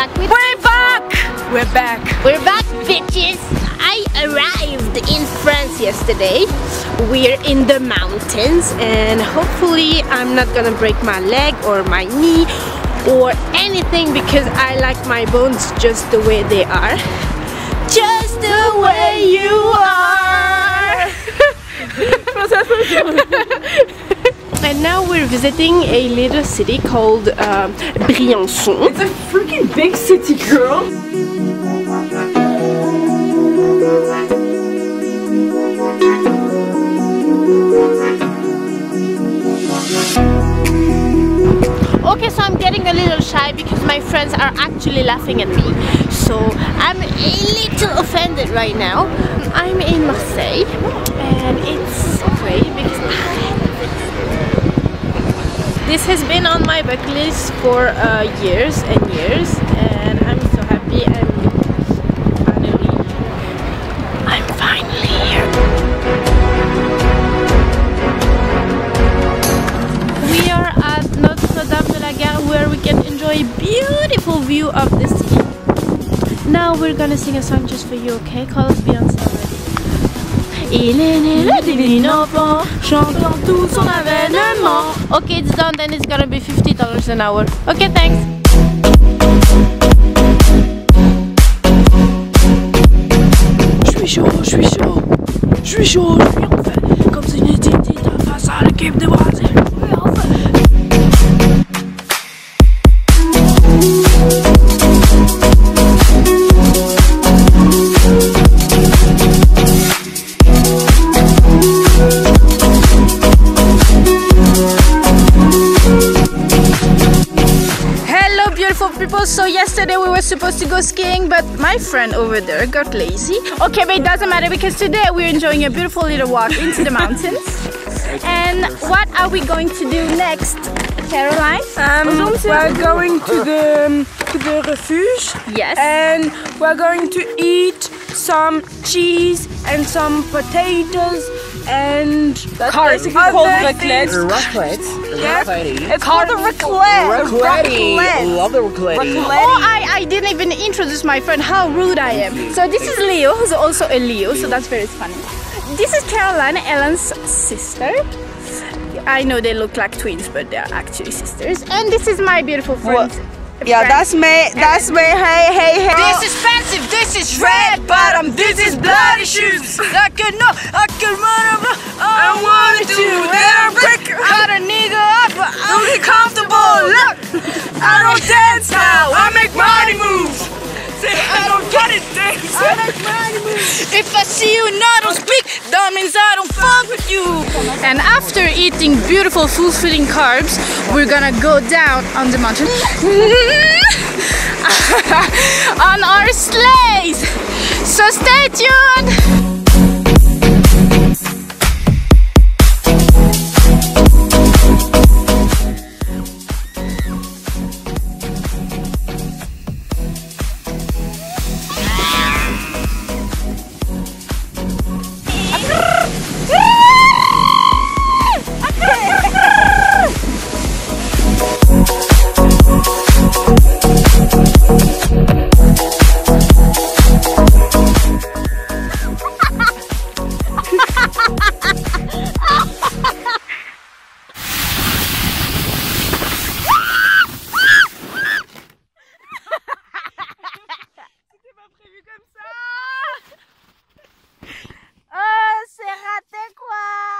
We're back. We're back, We're back bitches! I arrived in France yesterday. We're in the mountains and hopefully I'm not gonna break my leg or my knee or anything because I like my bones just the way they are. Just the way you are! and now we're visiting a little city called um, Briançon. It's a freaking big city, girl. Okay, so I'm getting a little shy because my friends are actually laughing at me. So I'm a little offended right now. I'm in Marseille and it's great because this has been on my bucket list for uh, years and years and I'm so happy I'm finally here. We are at Notre Dame de la where we can enjoy a beautiful view of the city. Now we're gonna sing a song just for you, okay? Call us Beyonce. Il est né le divin enfant, chantant tout son avènement. Okay, it's done, then it's gonna be $50 an hour. Okay, thanks. Je suis chaud, je suis chaud. Je suis chaud, je suis en feu. Comme si titi face à l'équipe de Brésil. Beautiful people, so yesterday we were supposed to go skiing but my friend over there got lazy. Okay but it doesn't matter because today we're enjoying a beautiful little walk into the mountains. And what are we going to do next, Caroline? Um, we're going to the um, to the refuge Yes. and we're going to eat some cheese and some potatoes and Carbs. basically called raclette. Raclette. Yeah. Raclette. It's called a raclette. Raclette. Love the raclette. Oh, I, I didn't even introduce my friend. How rude I am. So this is Leo, who's also a Leo, so that's very funny. This is Caroline, Ellen's sister. I know they look like twins, but they're actually sisters. And this is my beautiful friend. Yeah, that's me. That's me. Hey, hey, hey. This is expensive, this is red bottom, this is bloody shoes. I can know, I can run up, I want to, then I break, got a nigga up, I'm comfortable, look, I don't dance now, I make money moves. Say, I don't get it, dance. I make money moves. If I see you and I don't speak, that means I don't fuck with you. And after eating beautiful fulfilling carbs, we're gonna go down on the mountain. on our sleighs. So stay tuned.